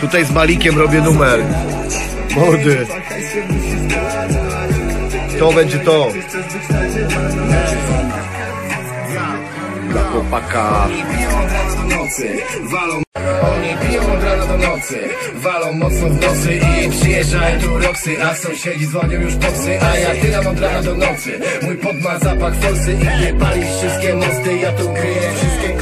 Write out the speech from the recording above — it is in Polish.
Tutaj z Malikiem robię numer. Mordy. To będzie to. Dla chłopaka. Walą, oni piją od rana do nocy Walą mocno w nosy i przyjeżdżają tu roksy A sąsiedzi dzwonią już poksy A ja tyram od rana do nocy Mój pod ma zapach forsy i nie palisz wszystkie mosty Ja tu kryję wszystkie